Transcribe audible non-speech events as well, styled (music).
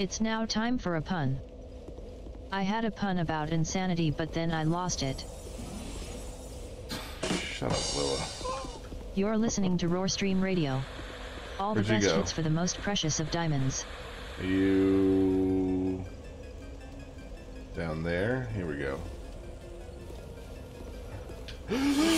It's now time for a pun. I had a pun about insanity but then I lost it. Shut up, Willa. You're listening to Roarstream Radio. All the Where'd the best hits for the most precious of diamonds. You down there? Here we go. (gasps) (laughs)